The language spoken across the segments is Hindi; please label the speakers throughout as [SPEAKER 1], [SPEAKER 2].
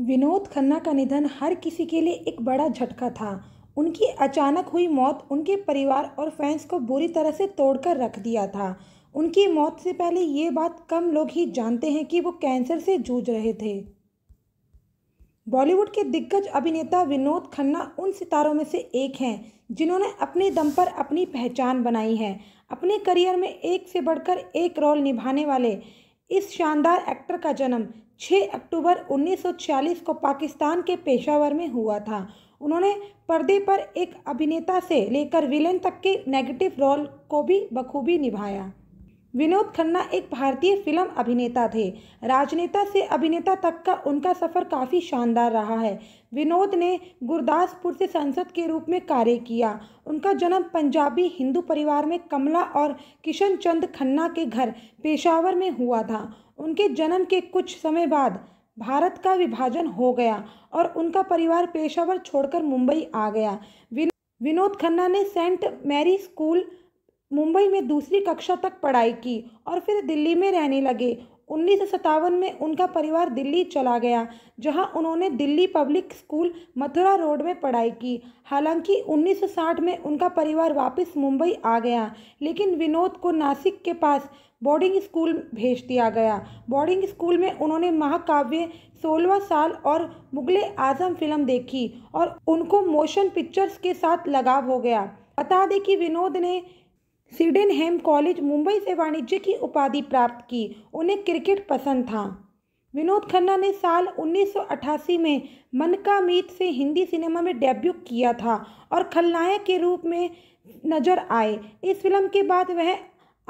[SPEAKER 1] विनोद खन्ना का निधन हर किसी के लिए एक बड़ा झटका था। उनकी अचानक हुई मौत उनके परिवार और फैंस को बुरी तरह से तोड़कर रख दिया था। उनकी मौत से पहले ये बात कम लोग ही जानते हैं कि वो कैंसर से जूझ रहे थे। बॉलीवुड के दिग्गज अभिनेता विनोद खन्ना उन सितारों में से एक हैं, जिन्होंने अपने दम पर अपनी पहचान बनाई है। अपने करियर में एक से बढ़कर एक रोल निभाने वाले इस शानदार एक्टर का जन्म 6 अक्टूबर 1946 को पाकिस्तान के पेशावर में हुआ था। उन्होंने पर्दे पर एक अभिनेता से लेकर विलेन तक के नेगेटिव रोल को भी बखूबी निभाया। विनोद खन्ना एक भारतीय फ़िल्म अभिनेता थे। राजनेता से अभिनेता तक का उनका सफ़र काफ़ी शानदार रहा है। विनोद ने गुरदासपुर से सांसद के रूप में कार्य किया। उनका जन्म पंजाबी हिंदू परिवार में कमला और किशन चंद खन्ना के घर पेशावर में हुआ था। उनके जन्म के कुछ समय बाद भारत का विभाजन हो गया और उनका परिवार पेशावर छोड़कर मुंबई आ गया। विनोद खन्ना ने सेंट मैरी स्कूल मुंबई में दूसरी कक्षा तक पढ़ाई की और फिर दिल्ली में रहने लगे। उन्नीस सौ सत्तावन में उनका परिवार दिल्ली चला गया, जहाँ उन्होंने Delhi public school Mathura road में पढ़ाई की। हालाँकि 1960 में उनका परिवार वापस मुंबई आ गया, लेकिन विनोद को नासिक के पास बोर्डिंग स्कूल भेज दिया गया। बोर्डिंग स्कूल में उन्होंने महाकाव्य, सोलवा साल और मुगले आज़म फ़िल्म देखी और उनको मोशन पिक्चर्स के साथ लगाव हो गया। बता दें कि विनोद ने सिडेनहेम कॉलेज, मुंबई से वाणिज्य की उपाधि प्राप्त की। उन्हें क्रिकेट पसंद था। विनोद खन्ना ने साल 1988 में मन का मीत से हिंदी सिनेमा में डेब्यू किया था और खलनायक के रूप में नज़र आए। इस फ़िल्म के बाद वह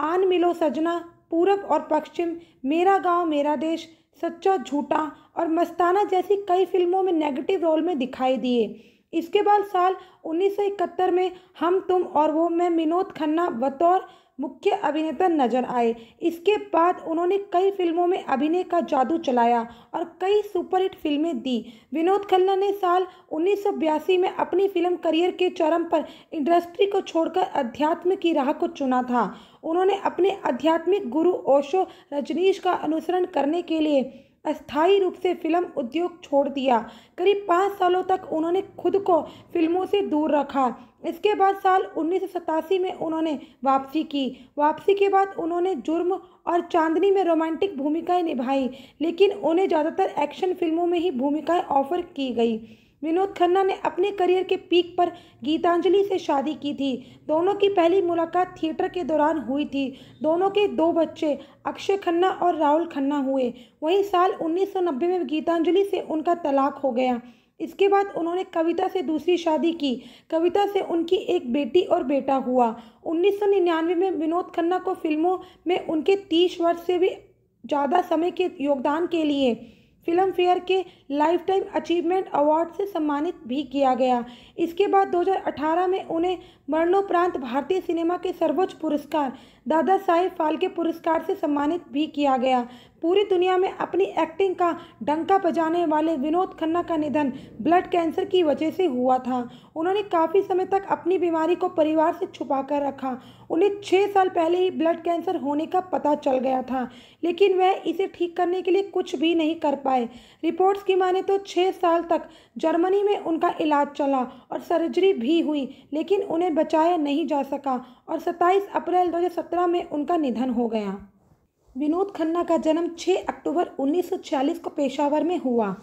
[SPEAKER 1] आन मिलो सजना, पूरब और पश्चिम, मेरा गाँव, मेरा देश, सच्चा, झूठा और मस्ताना जैसी कई फ़िल्मों में नेगेटिव रोल में दिखाई दिए। इसके बाद साल 1971 में हम तुम और वो मैं विनोद खन्ना बतौर मुख्य अभिनेता नज़र आए। इसके बाद उन्होंने कई फ़िल्मों में अभिनय का जादू चलाया और कई सुपरहिट फ़िल्में दी। विनोद खन्ना ने साल उन्नीस सौ बयासी में अपनी फ़िल्म करियर के चरम पर इंडस्ट्री को छोड़कर अध्यात्म की राह को चुना था। उन्होंने अपने आध्यात्मिक गुरु ओशो रजनीश का अनुसरण करने के लिए अस्थायी रूप से फ़िल्म उद्योग छोड़ दिया। करीब पाँच सालों तक उन्होंने खुद को फ़िल्मों से दूर रखा। इसके बाद साल उन्नीस सौ सतासी में उन्होंने वापसी की। वापसी के बाद उन्होंने जुर्म और चांदनी में रोमांटिक भूमिकाएँ निभाई, लेकिन उन्हें ज़्यादातर एक्शन फ़िल्मों में ही भूमिकाएँ ऑफ़र की गई। विनोद खन्ना ने अपने करियर के पीक पर गीतांजलि से शादी की थी। दोनों की पहली मुलाकात थिएटर के दौरान हुई थी। दोनों के दो बच्चे, अक्षय खन्ना और राहुल खन्ना हुए। वहीं साल 1990 में गीतांजलि से उनका तलाक हो गया। इसके बाद उन्होंने कविता से दूसरी शादी की। कविता से उनकी एक बेटी और बेटा हुआ। उन्नीस सौ निन्यानवे में विनोद खन्ना को फ़िल्मों में उनके तीस वर्ष से भी ज़्यादा समय के योगदान के लिए फ़िल्म फेयर के लाइफ टाइम अचीवमेंट अवार्ड से सम्मानित भी किया गया। इसके बाद 2018 में उन्हें मरणोपरांत भारतीय सिनेमा के सर्वोच्च पुरस्कार, दादा साहेब फाल्के पुरस्कार से सम्मानित भी किया गया। पूरी दुनिया में अपनी एक्टिंग का डंका बजाने वाले विनोद खन्ना का निधन ब्लड कैंसर की वजह से हुआ था। उन्होंने काफ़ी समय तक अपनी बीमारी को परिवार से छुपा कर रखा। उन्हें छः साल पहले ही ब्लड कैंसर होने का पता चल गया था, लेकिन वह इसे ठीक करने के लिए कुछ भी नहीं कर पाए। रिपोर्ट्स की माने तो छः साल तक जर्मनी में उनका इलाज चला और सर्जरी भी हुई, लेकिन उन्हें बचाया नहीं जा सका और सत्ताईस अप्रैल दो हज़ार सत्रह में उनका निधन हो गया। विनोद खन्ना का जन्म 6 अक्टूबर 1946 को पेशावर में हुआ।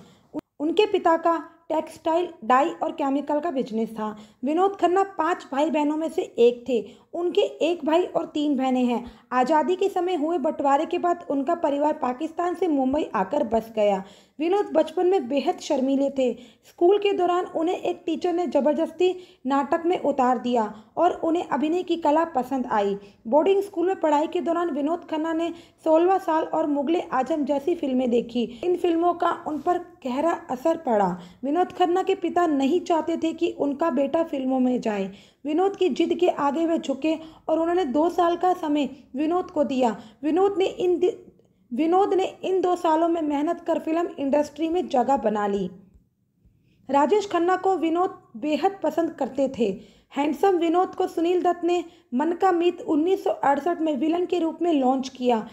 [SPEAKER 1] उनके पिता का टेक्सटाइल, डाई और केमिकल का बिज़नेस था। विनोद खन्ना पाँच भाई बहनों में से एक थे। उनके एक भाई और तीन बहनें हैं। आज़ादी के समय हुए बंटवारे के बाद उनका परिवार पाकिस्तान से मुंबई आकर बस गया। विनोद बचपन में बेहद शर्मीले थे। स्कूल के दौरान उन्हें एक टीचर ने ज़बरदस्ती नाटक में उतार दिया और उन्हें अभिनय की कला पसंद आई। बोर्डिंग स्कूल में पढ़ाई के दौरान विनोद खन्ना ने सोलवा साल और मुगले आज़म जैसी फ़िल्में देखी। इन फ़िल्मों का उन पर गहरा असर पड़ा। विनोद खन्ना के पिता नहीं चाहते थे कि उनका बेटा फ़िल्मों में जाए। विनोद की जिद के आगे वे झुके और उन्होंने दो साल का समय विनोद को दिया। विनोद ने इन विनोद ने इन दो सालों में मेहनत कर फ़िल्म इंडस्ट्री में जगह बना ली। राजेश खन्ना को विनोद बेहद पसंद करते थे। हैंडसम विनोद को सुनील दत्त ने मन का मीत उन्नीस सौ अड़सठ में विलन के रूप में लॉन्च किया।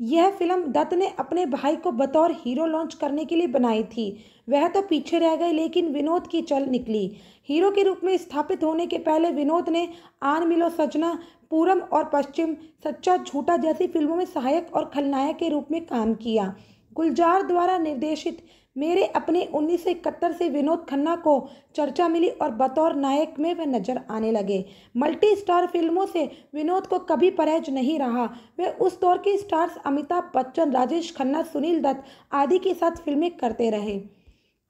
[SPEAKER 1] यह फ़िल्म दत्त ने अपने भाई को बतौर हीरो लॉन्च करने के लिए बनाई थी। वह तो पीछे रह गए, लेकिन विनोद की चल निकली। हीरो के रूप में स्थापित होने के पहले विनोद ने आन मिलो सजना, पूरम और पश्चिम सच्चा झूठा जैसी फ़िल्मों में सहायक और खलनायक के रूप में काम किया। गुलजार द्वारा निर्देशित मेरे अपने उन्नीस सौ इकहत्तर से विनोद खन्ना को चर्चा मिली और बतौर नायक में वे नज़र आने लगे। मल्टी स्टार फ़िल्मों से विनोद को कभी परहेज नहीं रहा। वे उस दौर के स्टार्स अमिताभ बच्चन, राजेश खन्ना, सुनील दत्त आदि के साथ फ़िल्में करते रहे।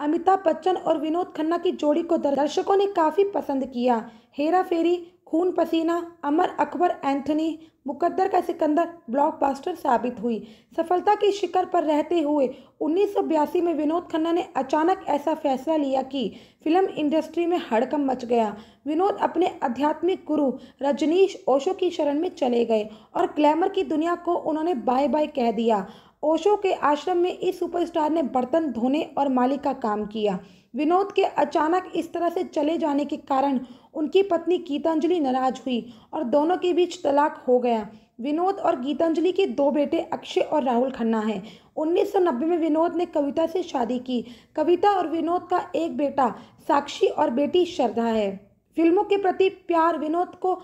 [SPEAKER 1] अमिताभ बच्चन और विनोद खन्ना की जोड़ी को दर्शकों ने काफ़ी पसंद किया। हेरा फेरी, खून पसीना, अमर अकबर, एंथनी मुकद्दर का सिकंदर ब्लॉकबस्टर साबित हुई। सफलता के शिखर पर रहते हुए उन्नीस सौ बयासी में विनोद खन्ना ने अचानक ऐसा फैसला लिया कि फ़िल्म इंडस्ट्री में हड़कम मच गया। विनोद अपने आध्यात्मिक गुरु रजनीश ओशो की शरण में चले गए और ग्लैमर की दुनिया को उन्होंने बाय बाय कह दिया। ओशो के आश्रम में इस सुपरस्टार ने बर्तन धोने और मालिक का काम किया। विनोद के अचानक इस तरह से चले जाने के कारण उनकी पत्नी गीतांजलि नाराज़ हुई और दोनों के बीच तलाक हो गया। विनोद और गीतांजलि के दो बेटे अक्षय और राहुल खन्ना हैं। 1990 में विनोद ने कविता से शादी की। कविता और विनोद का एक बेटा साक्षी और बेटी श्रद्धा है। फ़िल्मों के प्रति प्यार विनोद को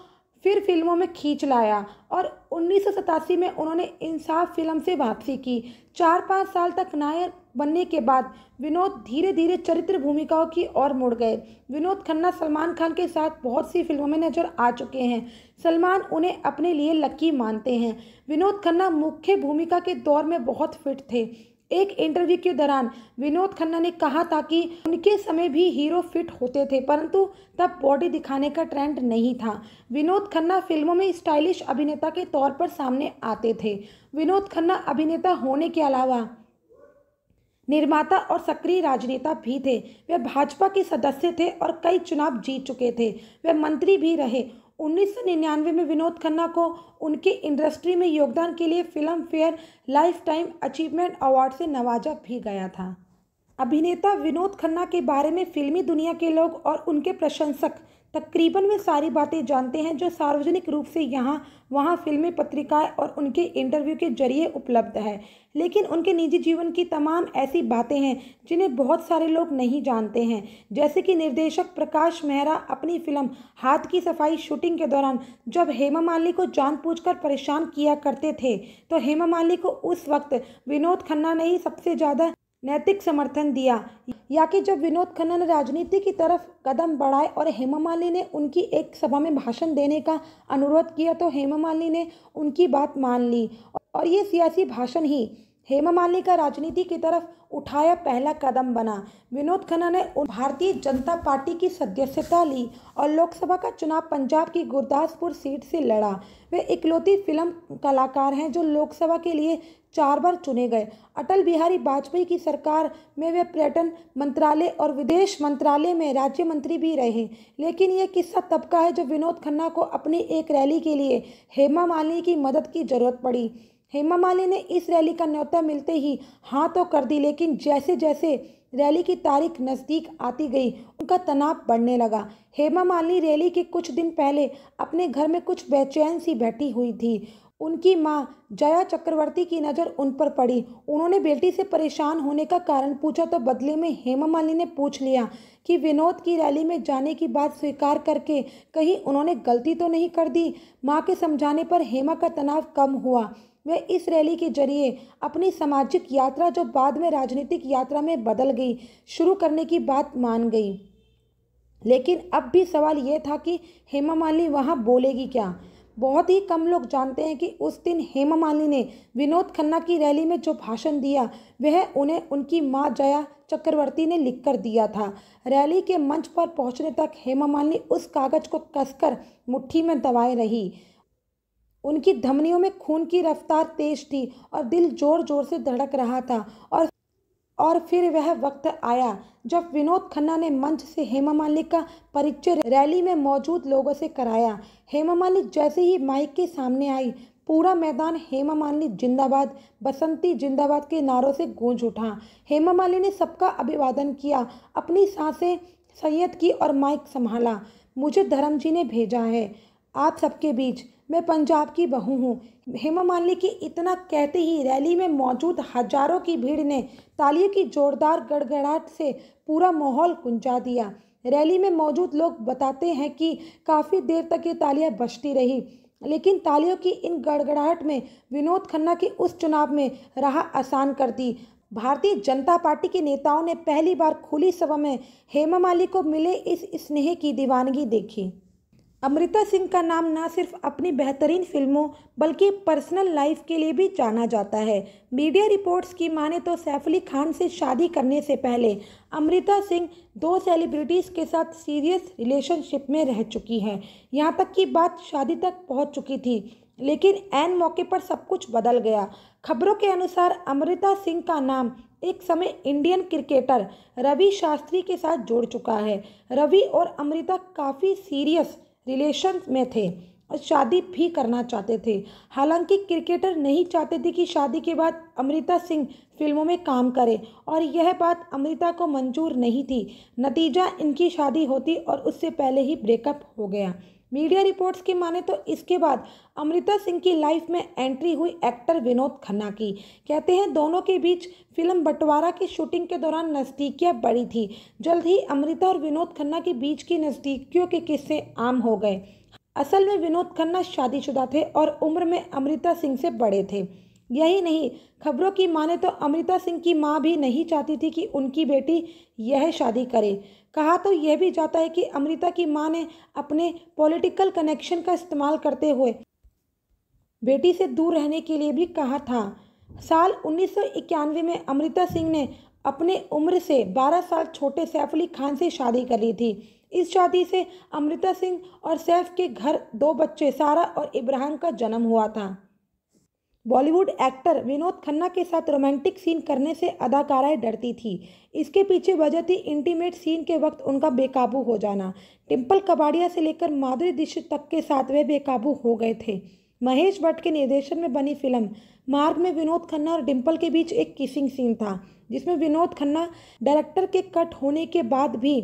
[SPEAKER 1] फिर फ़िल्मों में खींच लाया और उन्नीस सौ सतासी में उन्होंने इंसाफ फ़िल्म से वापसी की। चार पाँच साल तक नायक बनने के बाद विनोद धीरे धीरे चरित्र भूमिकाओं की ओर मुड़ गए। विनोद खन्ना सलमान खान के साथ बहुत सी फ़िल्मों में नज़र आ चुके हैं। सलमान उन्हें अपने लिए लकी मानते हैं। विनोद खन्ना मुख्य भूमिका के दौर में बहुत फिट थे। एक इंटरव्यू के दौरान विनोद खन्ना ने कहा था कि उनके समय भी हीरो फिट होते थे, परंतु तब बॉडी दिखाने का ट्रेंड नहीं था। विनोद खन्ना फ़िल्मों में स्टाइलिश अभिनेता के तौर पर सामने आते थे। विनोद खन्ना अभिनेता होने के अलावा निर्माता और सक्रिय राजनेता भी थे। वे भाजपा के सदस्य थे और कई चुनाव जीत चुके थे। वे मंत्री भी रहे। उन्नीस सौ निन्यानवे में विनोद खन्ना को उनके इंडस्ट्री में योगदान के लिए Filmfare lifetime achievement award से नवाजा भी गया था। अभिनेता विनोद खन्ना के बारे में फिल्मी दुनिया के लोग और उनके प्रशंसक तकरीबन वे सारी बातें जानते हैं जो सार्वजनिक रूप से यहाँ, वहाँ फिल्मी पत्रिकाएँ और उनके इंटरव्यू के ज़रिए उपलब्ध है। लेकिन उनके निजी जीवन की तमाम ऐसी बातें हैं जिन्हें बहुत सारे लोग नहीं जानते हैं। जैसे कि निर्देशक प्रकाश मेहरा अपनी फ़िल्म हाथ की सफ़ाई शूटिंग के दौरान जब हेमा मालिनी को जानबूझकर परेशान किया करते थे तो हेमा मालिनी को उस वक्त विनोद खन्ना ने ही सबसे ज़्यादा नैतिक समर्थन दिया, या कि जब विनोद खन्ना ने राजनीति की तरफ़ कदम बढ़ाए और हेमा मालिनी ने उनकी एक सभा में भाषण देने का अनुरोध किया तो हेमा मालिनी ने उनकी बात मान ली और ये सियासी भाषण ही हेमा मालिनी का राजनीति की तरफ़ उठाया पहला कदम बना। विनोद खन्ना ने भारतीय जनता पार्टी की सदस्यता ली और लोकसभा का चुनाव पंजाब की गुरदासपुर सीट से लड़ा। वे इकलौती फ़िल्म कलाकार हैं जो लोकसभा के लिए चार बार चुने गए। अटल बिहारी वाजपेयी की सरकार में वे पर्यटन मंत्रालय और विदेश मंत्रालय में राज्य मंत्री भी रहे। लेकिन ये किस्सा तबका है जब विनोद खन्ना को अपनी एक रैली के लिए हेमा मालिनी की मदद की ज़रूरत पड़ी। हेमा मालिनी ने इस रैली का न्यौता मिलते ही हाँ तो कर दी, लेकिन जैसे जैसे रैली की तारीख नज़दीक आती गई, उनका तनाव बढ़ने लगा। हेमा मालिनी रैली के कुछ दिन पहले अपने घर में कुछ बेचैन सी बैठी हुई थी। उनकी माँ जया चक्रवर्ती की नज़र उन पर पड़ी। उन्होंने बेटी से परेशान होने का कारण पूछा तो बदले में हेमा मालिनी ने पूछ लिया कि विनोद की रैली में जाने की बात स्वीकार करके कहीं उन्होंने गलती तो नहीं कर दी? माँ के समझाने पर हेमा का तनाव कम हुआ। वह इस रैली के ज़रिए अपनी सामाजिक यात्रा जो बाद में राजनीतिक यात्रा में बदल गई, शुरू करने की बात मान गई। लेकिन अब भी सवाल यह था कि हेमा मालिनी वहाँ बोलेगी क्या? बहुत ही कम लोग जानते हैं कि उस दिन हेमा मालिनी ने विनोद खन्ना की रैली में जो भाषण दिया, वह उन्हें उनकी माँ जया चक्रवर्ती ने लिख कर दिया था। रैली के मंच पर पहुँचने तक हेमा मालिनी उस कागज़ को कसकर मुट्ठी में दबाए रही। उनकी धमनियों में खून की रफ्तार तेज थी और दिल ज़ोर ज़ोर से धड़क रहा था और और फिर वह वक्त आया जब विनोद खन्ना ने मंच से हेमा मालिनी का परिचय रैली में मौजूद लोगों से कराया। हेमा मालिनी जैसे ही माइक के सामने आई, पूरा मैदान हेमा मालिनी जिंदाबाद, बसंती जिंदाबाद के नारों से गूंज उठा। हेमा मालिनी ने सबका अभिवादन किया, अपनी साँसें सैयद की और माइक संभाला। मुझे धर्म जी ने भेजा है। आप सबके बीच मैं पंजाब की बहू हूँ। हेमा मालिनी की इतना कहते ही रैली में मौजूद हज़ारों की भीड़ ने तालियों की जोरदार गड़गड़ाहट से पूरा माहौल गुंजा दिया। रैली में मौजूद लोग बताते हैं कि काफ़ी देर तक ये तालियाँ बजती रही, लेकिन तालियों की इन गड़गड़ाहट में विनोद खन्ना के उस चुनाव में राह आसान कर दी। भारतीय जनता पार्टी के नेताओं ने पहली बार खुली सभा में हेमा मालिनी को मिले इस स्नेह की दीवानगी देखी। अमृता सिंह का नाम ना सिर्फ़ अपनी बेहतरीन फ़िल्मों, बल्कि पर्सनल लाइफ के लिए भी जाना जाता है। मीडिया रिपोर्ट्स की माने तो सैफ अली खान से शादी करने से पहले अमृता सिंह दो सेलिब्रिटीज़ के साथ सीरियस रिलेशनशिप में रह चुकी हैं। यहाँ तक कि बात शादी तक पहुँच चुकी थी, लेकिन एन मौके पर सब कुछ बदल गया। खबरों के अनुसार अमृता सिंह का नाम एक समय इंडियन क्रिकेटर रवि शास्त्री के साथ जुड़ चुका है। रवि और अमृता काफ़ी सीरियस रिलेशन में थे। और शादी भी करना चाहते थे। हालाँकि क्रिकेटर नहीं चाहते थे कि शादी के बाद अमृता सिंह फ़िल्मों में काम करें और यह बात अमृता को मंजूर नहीं थी। नतीजा इनकी शादी होती और उससे पहले ही ब्रेकअप हो गया। मीडिया रिपोर्ट्स की माने तो इसके बाद अमृता सिंह की लाइफ में एंट्री हुई एक्टर विनोद खन्ना की। कहते हैं, दोनों के बीच फ़िल्म बंटवारा की शूटिंग के दौरान नज़दीकियाँ बढ़ी थी। जल्द ही अमृता और विनोद खन्ना के बीच की नज़दीकियों के किस्से आम हो गए। असल में विनोद खन्ना शादीशुदा थे और उम्र में अमृता सिंह से बड़े थे। यही नहीं। खबरों की माने तो अमृता सिंह की माँ भी नहीं चाहती थी कि उनकी बेटी यह शादी करे। कहा तो यह भी जाता है कि अमृता की माँ ने अपने पॉलिटिकल कनेक्शन का इस्तेमाल करते हुए बेटी से दूर रहने के लिए भी कहा था। साल उन्नीस सौ इक्यानवे में अमृता सिंह ने अपने उम्र से 12 साल छोटे सैफ अली खान से शादी कर ली थी। इस शादी से अमृता सिंह और सैफ के घर दो बच्चे, सारा और इब्राहिम का जन्म हुआ था। बॉलीवुड एक्टर विनोद खन्ना के साथ रोमांटिक सीन करने से अदाकाराएँ डरती थी। इसके पीछे वजह थी इंटीमेट सीन के वक्त उनका बेकाबू हो जाना। टिम्पल कबाड़िया से लेकर माधुरी दीक्षित तक के साथ वे बेकाबू हो गए थे। महेश भट्ट के निर्देशन में बनी फ़िल्म मार्ग में विनोद खन्ना और डिम्पल के बीच एक किसिंग सीन था, जिसमें विनोद खन्ना डायरेक्टर के कट होने के बाद भी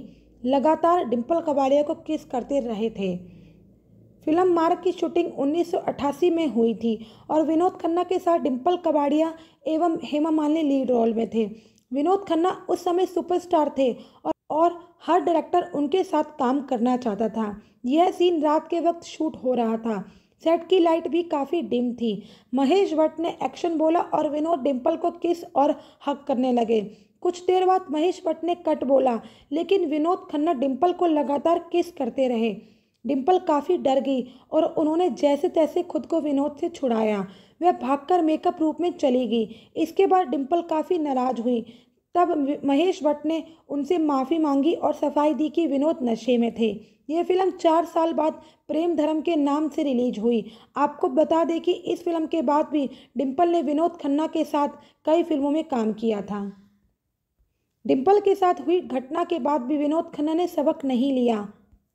[SPEAKER 1] लगातार डिम्पल कबाड़िया को किस करते रहे थे। फ़िल्म मार्ग की शूटिंग 1988 में हुई थी और विनोद खन्ना के साथ डिम्पल कबाड़िया एवं हेमा मालिनी लीड रोल में थे। विनोद खन्ना उस समय सुपरस्टार थे और और हर डायरेक्टर उनके साथ काम करना चाहता था। यह सीन रात के वक्त शूट हो रहा था। सेट की लाइट भी काफ़ी डिम थी। महेश भट्ट ने एक्शन बोला और विनोद डिम्पल को किस और हक करने लगे। कुछ देर बाद महेश भट्ट ने कट बोला, लेकिन विनोद खन्ना डिम्पल को लगातार किस करते रहे। डिम्पल काफ़ी डर गई और उन्होंने जैसे तैसे खुद को विनोद से छुड़ाया। वह भागकर मेकअप रूप में चली गई। इसके बाद डिम्पल काफ़ी नाराज़ हुई। तब महेश भट्ट ने उनसे माफ़ी मांगी और सफ़ाई दी कि विनोद नशे में थे। यह फ़िल्म चार साल बाद प्रेम धर्म के नाम से रिलीज़ हुई। आपको बता दें कि इस फ़िल्म के बाद भी डिम्पल ने विनोद खन्ना के साथ कई फ़िल्मों में काम किया था। डिम्पल के साथ हुई घटना के बाद भी विनोद खन्ना ने सबक नहीं लिया।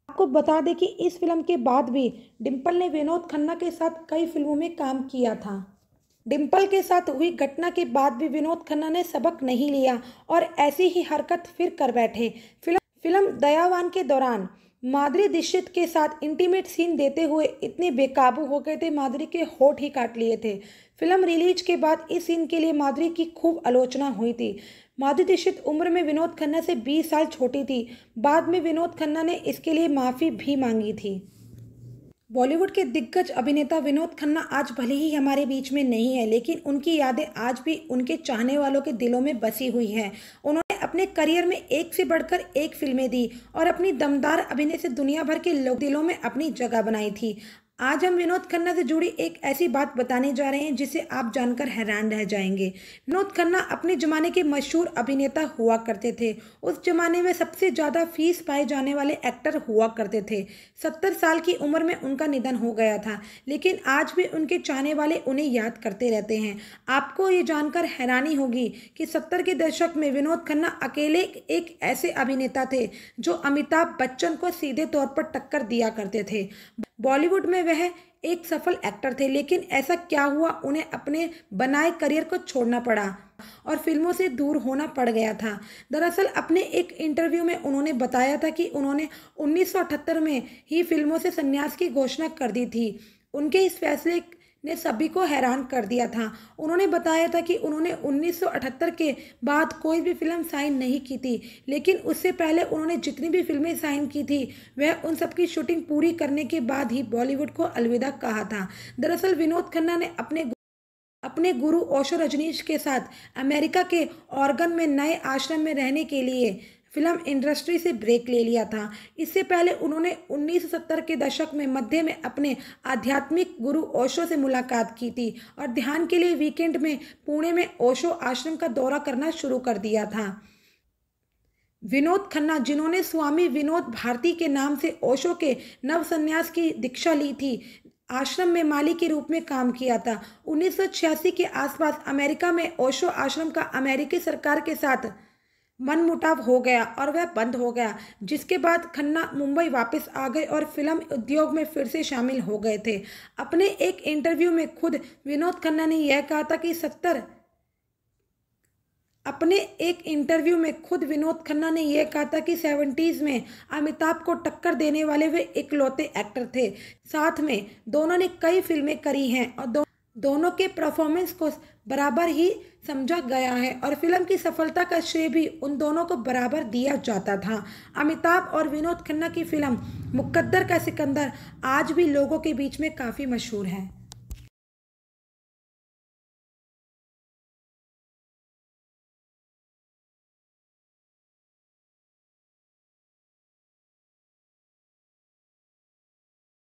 [SPEAKER 1] आपको बता दें कि इस फ़िल्म के बाद भी डिम्पल ने विनोद खन्ना के साथ कई फ़िल्मों में काम किया था। डिम्पल के साथ हुई घटना के बाद भी विनोद खन्ना ने सबक नहीं लिया और ऐसी ही हरकत फिर कर बैठे। फ़िल्म फ़िल्म दयावान के दौरान माधुरी दीक्षित के साथ इंटीमेट सीन देते हुए इतने बेकाबू हो गए थे, माधुरी के होठ ही काट लिए थे। फ़िल्म रिलीज़ के बाद इस सीन के लिए माधुरी की खूब आलोचना हुई थी। माधुरी दीक्षित उम्र में विनोद खन्ना से 20 साल छोटी थी। बाद में विनोद खन्ना ने इसके लिए माफ़ी भी मांगी थी। बॉलीवुड के दिग्गज अभिनेता विनोद खन्ना आज भले ही हमारे बीच में नहीं है, लेकिन उनकी यादें आज भी उनके चाहने वालों के दिलों में बसी हुई हैं। उन्होंने अपने करियर में एक से बढ़कर एक फ़िल्में दी और अपनी दमदार अभिनय से दुनिया भर के लोग दिलों में अपनी जगह बनाई थी। आज हम विनोद खन्ना से जुड़ी एक ऐसी बात बताने जा रहे हैं जिसे आप जानकर हैरान रह जाएँगे। विनोद खन्ना अपने ज़माने के मशहूर अभिनेता हुआ करते थे। उस जमाने में सबसे ज़्यादा फ़ीस पाए जाने वाले एक्टर हुआ करते थे। सत्तर साल की उम्र में उनका निधन हो गया था, लेकिन आज भी उनके चाहने वाले उन्हें याद करते रहते हैं। आपको ये जानकर हैरानी होगी कि सत्तर के दशक में विनोद खन्ना अकेले एक ऐसे अभिनेता थे जो अमिताभ बच्चन को सीधे तौर पर टक्कर दिया करते थे। बॉलीवुड में वह एक सफल एक्टर थे, लेकिन ऐसा क्या हुआ? उन्हें अपने बनाए करियर को छोड़ना पड़ा और फ़िल्मों से दूर होना पड़ गया था। दरअसल, अपने एक इंटरव्यू में उन्होंने बताया था कि उन्होंने 1978 में ही फ़िल्मों से संन्यास की घोषणा कर दी थी। उनके इस फैसले ने सभी को हैरान कर दिया था। उन्होंने बताया था कि उन्होंने 1978 के बाद कोई भी फ़िल्म साइन नहीं की थी, लेकिन उससे पहले उन्होंने जितनी भी फ़िल्में साइन की थी, वह उन सबकी शूटिंग पूरी करने के बाद ही बॉलीवुड को अलविदा कहा था। दरअसल विनोद खन्ना ने अपने अपने गुरु ओशो रजनीश के साथ अमेरिका के ऑर्गन में नए आश्रम में रहने के लिए फ़िल्म इंडस्ट्री से ब्रेक ले लिया था। इससे पहले उन्होंने 1970 के दशक में मध्य में अपने आध्यात्मिक गुरु ओशो से मुलाकात की थी और ध्यान के लिए वीकेंड में पुणे में ओशो आश्रम का दौरा करना शुरू कर दिया था। विनोद खन्ना, जिन्होंने स्वामी विनोद भारती के नाम से ओशो के नव संन्यास की दीक्षा ली थी, आश्रम में माली के रूप में काम किया था। उन्नीस सौ छियासी के आसपास अमेरिका में ओशो आश्रम का अमेरिकी सरकार के साथ मनमुटाव हो गया और वह बंद हो गया जिसके बाद खन्ना मुंबई वापस आ गए और फ़िल्म उद्योग में फिर से शामिल हो गए थे। अपने एक इंटरव्यू में खुद विनोद खन्ना ने यह कहा था कि सत्तर अपने एक इंटरव्यू में खुद विनोद खन्ना ने यह कहा था कि सेवेंटीज़ में अमिताभ को टक्कर देने वाले वे इकलौते एक्टर थे। साथ में दोनों ने कई फ़िल्में करी हैं और दो, दोनों के परफॉर्मेंस को बराबर ही समझा गया है और फ़िल्म की सफलता का श्रेय भी उन दोनों को बराबर दिया जाता था। अमिताभ और विनोद खन्ना की फ़िल्म मुकद्दर का सिकंदर आज भी लोगों के बीच में काफ़ी मशहूर है।